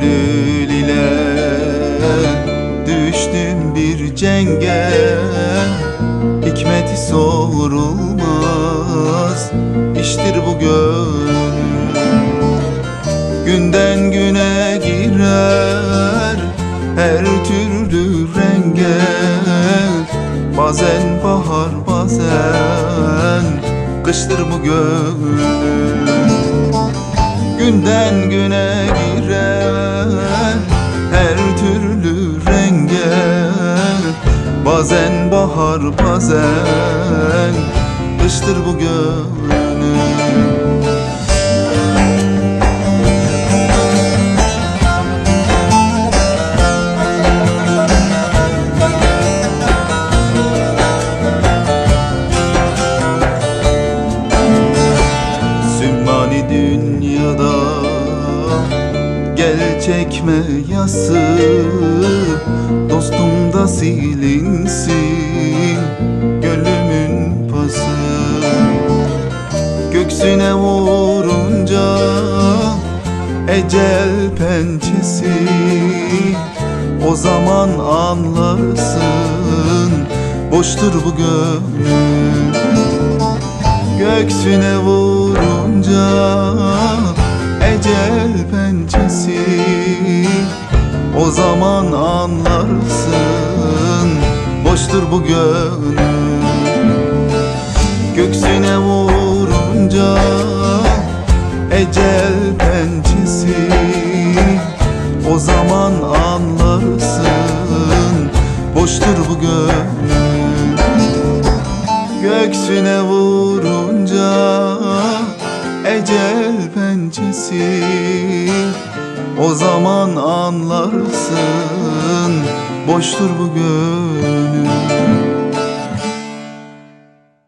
gönül ile Düştüm bir cenge. Hikmeti sorulmaz İştir bu gönül. Günden güne girer Her türlü renge. Bazen bahar bazen Kıştır bu gönül. Günden güne girer Bazen bahar bazen kıştır bu gönül Sümmani dünyada Gel çekme yası Dostum da silinsin Gönlümün pası. Göksüne vurunca Ecel pençesi. O zaman anlarsın Boştur bu gönül Göksüne vurunca Ecel pençesi O zaman anlarsın Boştur bu gönül. Göksüne vurunca Ecel pençesi. O zaman anlarsın Boştur bu gönül. Göksüne vurunca Ecel pençesi O zaman anlarsın. Boştur bu gönül